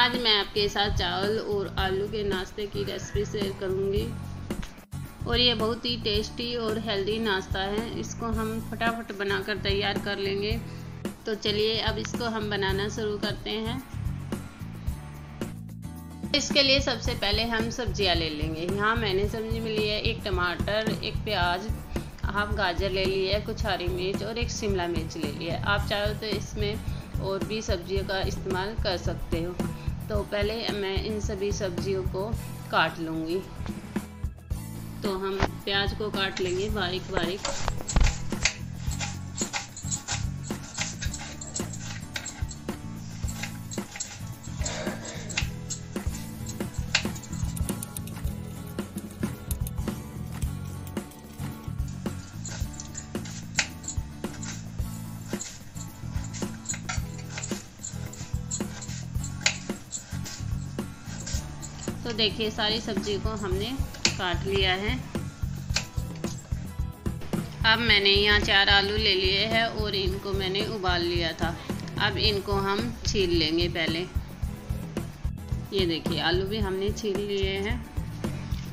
आज मैं आपके साथ चावल और आलू के नाश्ते की रेसिपी शेयर करूँगी। और ये बहुत ही टेस्टी और हेल्दी नाश्ता है। इसको हम फटाफट बनाकर तैयार कर लेंगे। तो चलिए अब इसको हम बनाना शुरू करते हैं। इसके लिए सबसे पहले हम सब्ज़ियाँ ले लेंगे। यहाँ मैंने सब्ज़ी में लिया है, एक टमाटर, एक प्याज, हाफ़ गाजर ले लिया है, कुछ हरी मिर्च और एक शिमला मिर्च ले लिया है। आप चाहो तो इसमें और भी सब्जियों का इस्तेमाल कर सकते हो। तो पहले मैं इन सभी सब्जियों को काट लूँगी। तो हम प्याज को काट लेंगे बारीक बारीक तो देखिए, सारी सब्ज़ी को हमने काट लिया है। अब मैंने यहाँ चार आलू ले लिए हैं और इनको मैंने उबाल लिया था। अब इनको हम छील लेंगे पहले। ये देखिए, आलू भी हमने छील लिए हैं।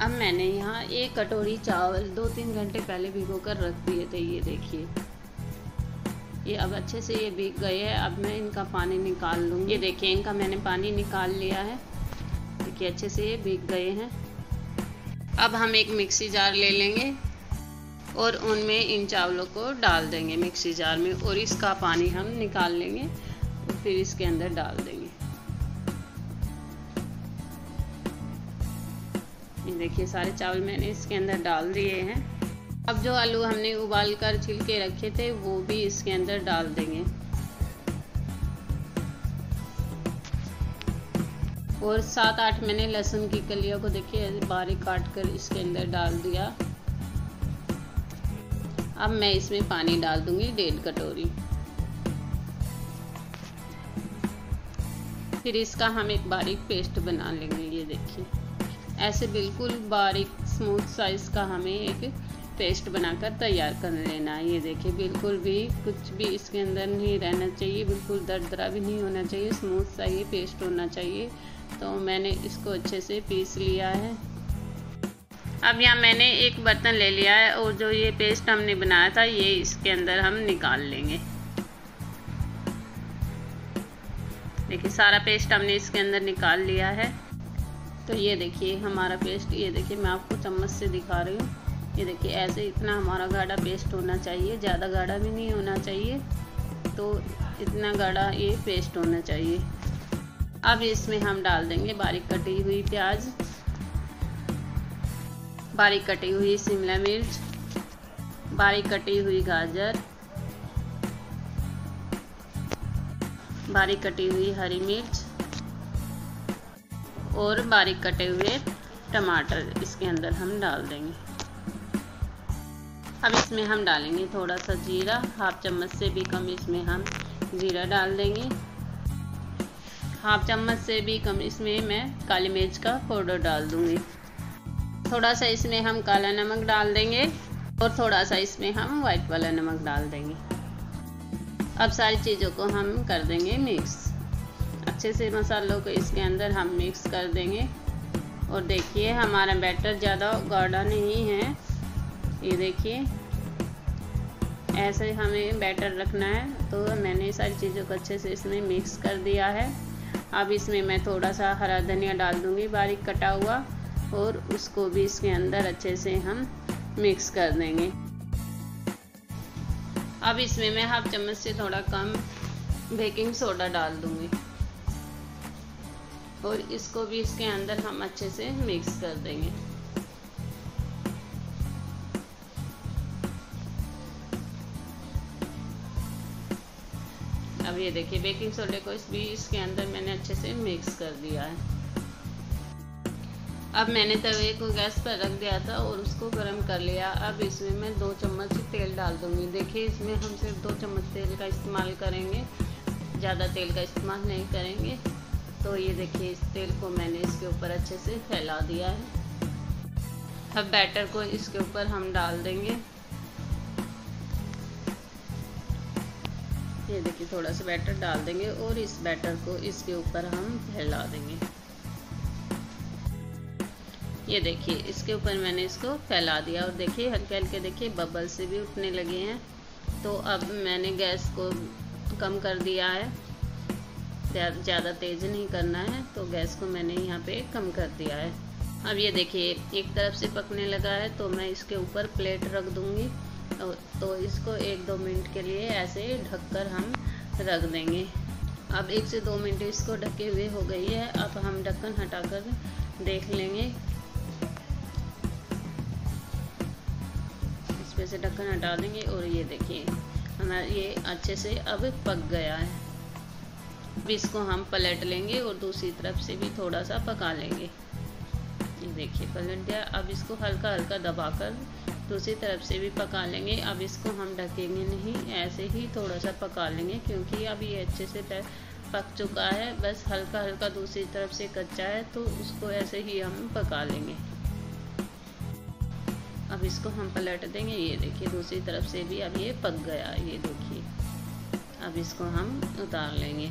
अब मैंने यहाँ एक कटोरी चावल दो तीन घंटे पहले भिगो कर रख दिए थे, ये देखिए। ये अब अच्छे से ये भीग गए हैं। अब मैं इनका पानी निकाल लूँगी। ये देखिए, इनका मैंने पानी निकाल लिया है। देखिए अच्छे से ये भीग गए हैं। अब हम एक मिक्सी जार ले लेंगे और उनमें इन चावलों को डाल देंगे मिक्सी जार में और इसका पानी हम निकाल लेंगे और फिर इसके अंदर डाल देंगे। ये देखिए, सारे चावल मैंने इसके अंदर डाल दिए हैं। अब जो आलू हमने उबाल कर छिलके रखे थे, वो भी इसके अंदर डाल देंगे। और सात आठ मैंने लहसुन की कलियों को देखिए बारीक काट कर इसके अंदर डाल दिया। अब मैं इसमें पानी डाल दूँगी डेढ़ कटोरी। फिर इसका हम एक बारीक पेस्ट बना लेंगे, ये देखिए। ऐसे बिल्कुल बारीक स्मूथ साइज़ का हमें एक पेस्ट बनाकर तैयार कर लेना है। ये देखिए, बिल्कुल भी कुछ भी इसके अंदर नहीं रहना चाहिए, बिल्कुल दरदरा भी नहीं होना चाहिए स्मूथ सा ये पेस्ट होना चाहिए। तो मैंने इसको अच्छे से पीस लिया है। अब यहाँ मैंने एक बर्तन ले लिया है और जो ये पेस्ट हमने बनाया था, ये इसके अंदर हम निकाल लेंगे। देखिए, सारा पेस्ट हमने इसके अंदर निकाल लिया है। तो ये देखिए, हमारा पेस्ट ये देखिए, मैं आपको चम्मच से दिखा रही हूँ। ये देखिए, ऐसे इतना हमारा गाढ़ा पेस्ट होना चाहिए, ज़्यादा गाढ़ा भी नहीं होना चाहिए। तो इतना गाढ़ा ये पेस्ट होना चाहिए। अब इसमें हम डाल देंगे बारीक कटी हुई प्याज। बारीक कटी हुई शिमला मिर्च। बारीक कटी हुई गाजर। बारीक कटी हुई हरी मिर्च। और बारीक कटे हुए टमाटर इसके अंदर हम डाल देंगे। अब इसमें हम डालेंगे थोड़ा सा जीरा। हाफ़ चम्मच से भी कम इसमें हम जीरा डाल देंगे। हाफ़ चम्मच से भी कम इसमें मैं काली मिर्च का पाउडर डाल दूँगी। थोड़ा सा इसमें हम काला नमक डाल देंगे और थोड़ा सा इसमें हम वाइट वाला नमक डाल देंगे। अब सारी चीज़ों को हम कर देंगे मिक्स अच्छे से मसालों को इसके अंदर हम मिक्स कर देंगे। और देखिए, हमारा बैटर ज़्यादा गाढ़ा नहीं है। ये देखिए, ऐसे हमें बैटर रखना है। तो मैंने सारी चीज़ों को अच्छे से इसमें मिक्स कर दिया है। अब इसमें मैं थोड़ा सा हरा धनिया डाल दूँगी, बारीक कटा हुआ, और उसको भी इसके अंदर अच्छे से हम मिक्स कर देंगे। अब इसमें मैं हाफ़ चम्मच से थोड़ा कम बेकिंग सोडा डाल दूँगी, और इसको भी इसके अंदर हम अच्छे से मिक्स कर देंगे। अब ये देखिए बेकिंग सोडे को इस भी इसके अंदर मैंने अच्छे से मिक्स कर दिया है। अब मैंने तवे को गैस पर रख दिया था और उसको गर्म कर लिया। अब इसमें मैं दो चम्मच तेल डाल दूँगी। देखिए, इसमें हम सिर्फ़ दो चम्मच तेल का इस्तेमाल करेंगे। ज़्यादा तेल का इस्तेमाल नहीं करेंगे। तो ये देखिए, इस तेल को मैंने इसके ऊपर अच्छे से फैला दिया है। अब बैटर को इसके ऊपर हम डाल देंगे। ये देखिए, थोड़ा सा बैटर डाल देंगे और इस बैटर को इसके ऊपर हम फैला देंगे। ये देखिए, इसके ऊपर मैंने इसको फैला दिया और देखिए, हल्के हल्के देखिए बबल से भी उठने लगे हैं। तो अब मैंने गैस को कम कर दिया है। ज़्यादा तेज़ नहीं करना है तो गैस को मैंने यहाँ पे कम कर दिया है। अब ये देखिए, एक तरफ़ से पकने लगा है तो मैं इसके ऊपर प्लेट रख दूँगी। तो इसको एक दो मिनट के लिए ऐसे ढककर हम रख देंगे। अब एक से दो मिनट इसको ढके हुए हो गई है। अब हम ढक्कन हटाकर देख लेंगे। इसमें से ढक्कन हटा देंगे और ये देखिए, हमारा ये अच्छे से अब पक गया है। अब इसको हम पलट लेंगे और दूसरी तरफ़ से भी थोड़ा सा पका लेंगे। ये देखिए, पलट गया। अब इसको हल्का हल्का दबाकर दूसरी तरफ़ से भी पका लेंगे। अब इसको हम ढकेंगे नहीं, ऐसे ही थोड़ा सा पका लेंगे, क्योंकि अब ये अच्छे से पक चुका है। बस हल्का हल्का दूसरी तरफ़ से कच्चा है तो उसको ऐसे ही हम पका लेंगे। अब इसको हम पलट देंगे। ये देखिए, दूसरी तरफ़ से भी अब ये पक गया। ये देखिए, अब इसको हम उतार लेंगे।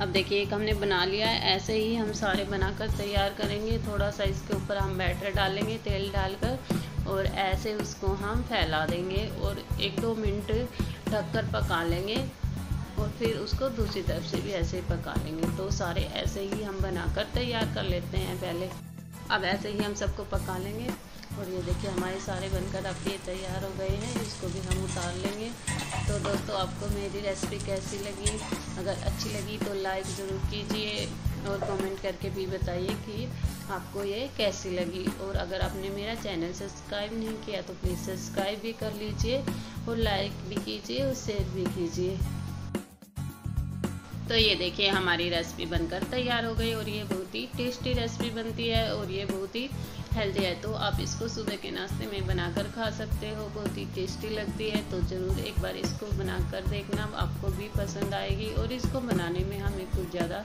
अब देखिए, एक हमने बना लिया है। ऐसे ही हम सारे बनाकर तैयार करेंगे। थोड़ा सा इसके ऊपर हम बैटर डालेंगे, तेल डालकर, और ऐसे उसको हम फैला देंगे और एक दो मिनट ढककर पका लेंगे और फिर उसको दूसरी तरफ़ से भी ऐसे ही पका लेंगे। तो सारे ऐसे ही हम बनाकर तैयार कर लेते हैं पहले। अब ऐसे ही हम सबको पका लेंगे। और ये देखिए, हमारे सारे बनकर अब ये तैयार हो गए हैं। इसको भी हम उतार लेंगे। तो दोस्तों, आपको मेरी रेसिपी कैसी लगी? अगर अच्छी लगी तो लाइक ज़रूर कीजिए और कमेंट करके भी बताइए कि आपको ये कैसी लगी। और अगर आपने मेरा चैनल सब्सक्राइब नहीं किया तो प्लीज़ सब्सक्राइब भी कर लीजिए और लाइक भी कीजिए और शेयर भी कीजिए। तो ये देखिए, हमारी रेसिपी बनकर तैयार हो गई और ये बहुत ही टेस्टी रेसिपी बनती है और ये बहुत ही हेल्दी है। तो आप इसको सुबह के नाश्ते में बनाकर खा सकते हो, बहुत ही टेस्टी लगती है। तो ज़रूर एक बार इसको बनाकर देखना, आपको भी पसंद आएगी और इसको बनाने में हमें कुछ ज़्यादा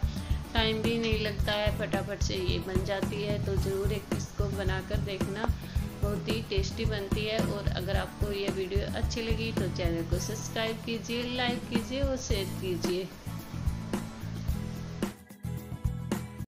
टाइम भी नहीं लगता है, फटाफट से ये बन जाती है। तो ज़रूर एक इसको बनाकर देखना, बहुत ही टेस्टी बनती है। और अगर आपको ये वीडियो अच्छी लगी तो चैनल को सब्सक्राइब कीजिए लाइक कीजिए और शेयर कीजिए।